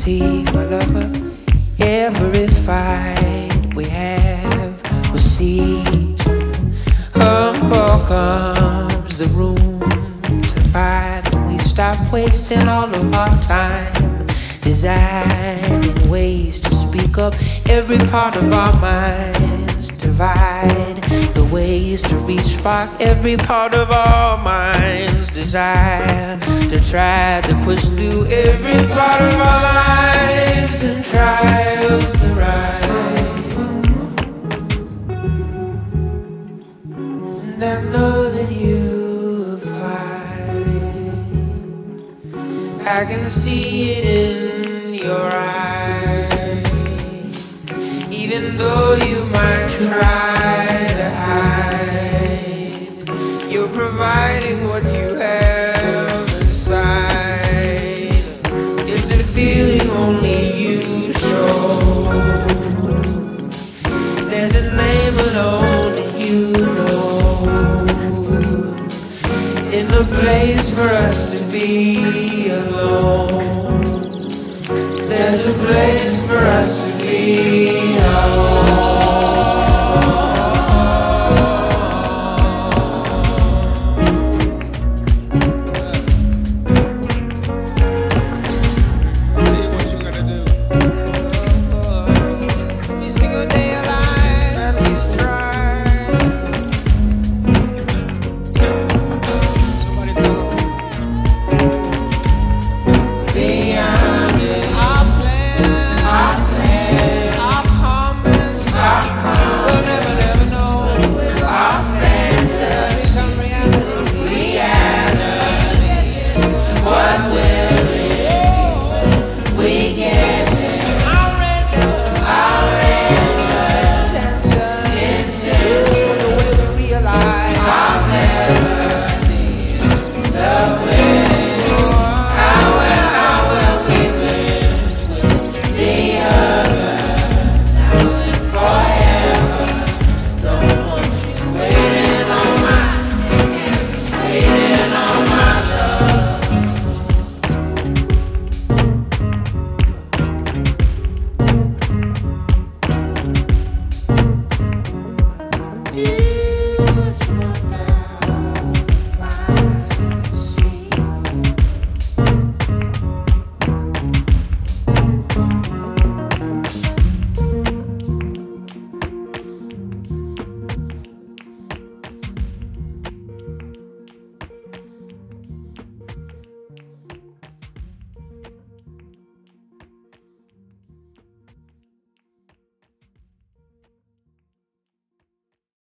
see, my lover, every fight we have, we see each. Humble comes the room to fight. That we stop wasting all of our time. Designing ways to speak up. Every part of our minds divide. The ways to reach spark. Every part of our minds desire to try to push through every part of our I can see it in your eyes. Even though you might try a place for us to be alone